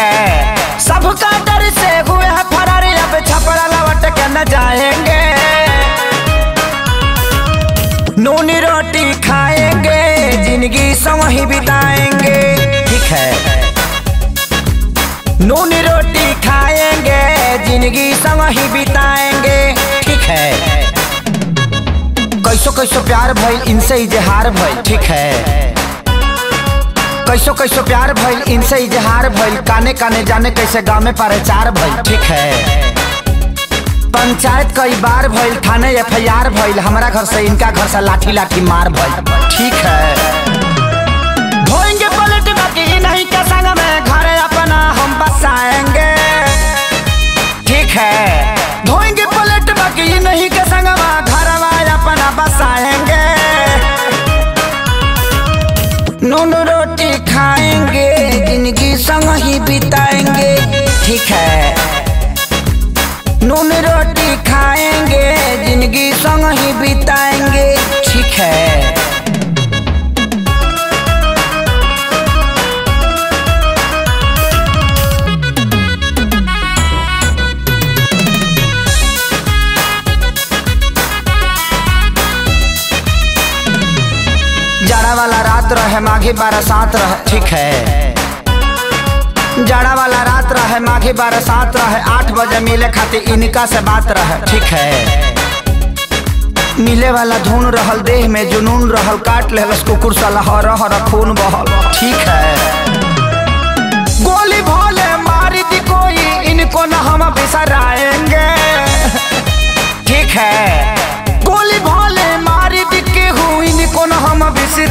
है। सबका डर से हुए हैं फरार। अब छपड़ा लौट के न जाएँगे। नूनी रोटी खाएँगे, ज़िंदगी संग ही बिताएँगे। ठीक है। नूनी रोटी खाएँगे, ज़िंदगी संग ही बिताएँगे। ठीक है। कैसो कैसो प्यार भाई इनसे इजहार भाई ठीक है। कैसो कैसो प्यार भइल, इनसे इजहार भइल, काने काने जाने कैसे गाँव में प्रचार भइल, ठीक है? पंचायत कई बार भइल, थाने एफ़ आई आर भइल, हमारा घर से इनका घर से लाठी लाठी मार भइल, ठीक है? धोएँगे पलट बाकी नहीं संग में, घर अपना हम बसाएँगे, ठीक है? धोएँगे पलट बाकी नहीं संग में, घर अपना बसाएँगे। नून रोटी खाएँगे ज़िंदगी संग ही बिताएँगे। ठीक जाड़ा वाला रात रहे माघी बरसात रहे। ठीक है। जाड़ा वाला रात रहे माघी सात रहे। आठ बजे मिले खातिर इनका से बात रहे। ठीक है। मिले वाला धुन रहल देह में जुनून रहल काट लेलस कुकुर साला हर हर खून बहल। ठीक है। गोली भोले मारी दी कोई इनको न हम बिसराएँगे ठीक है। न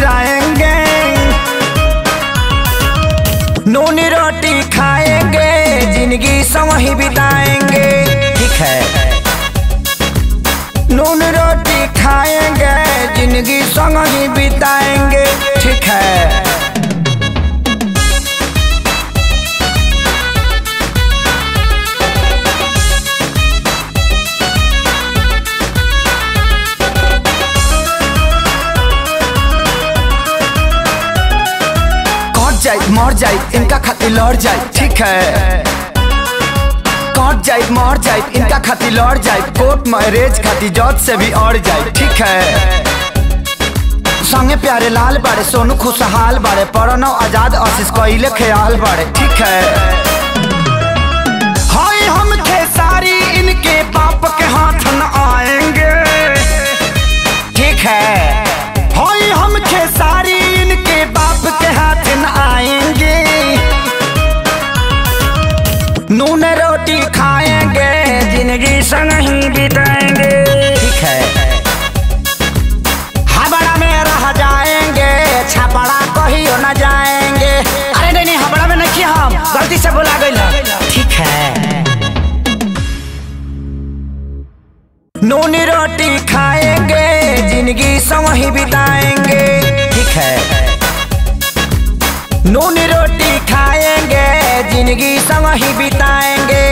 नून रोटी खाएँगे, ज़िंदगी संग ही बिताएँगे। ठीक है। नून रोटी खाएँगे, ज़िंदगी संग ही बिताएँगे। ठीक है। जाए, मर जाए, इनका खातिर लड़ जाए, ठीक है? कट जाए, मर जाए, इनका खातिर लड़ जाए, कोर्ट मैरिज खातिर जज से भी अड़ जाए, ठीक है? संगे प्यारे, लाल बाड़े, सोनू खुशहाल बाड़े, पढ़नो आज़ाद आशीष कोइले ख्याल बाड़े, ठीक है? ज़िंदगी संग ही बिताएँगे। ठीक है। हबड़ा में रह जाएँगे, छपड़ा कहियो न जाएँगे। अरे नहीं नहीं, हबड़ा में नहीं, हम गलती से बोला गई ठीक है। नूनी रोटी खाएँगे, ज़िंदगी संग ही बिताएँगे। ठीक है। नूनी रोटी खाएँगे, ज़िंदगी संग ही बिताएँगे।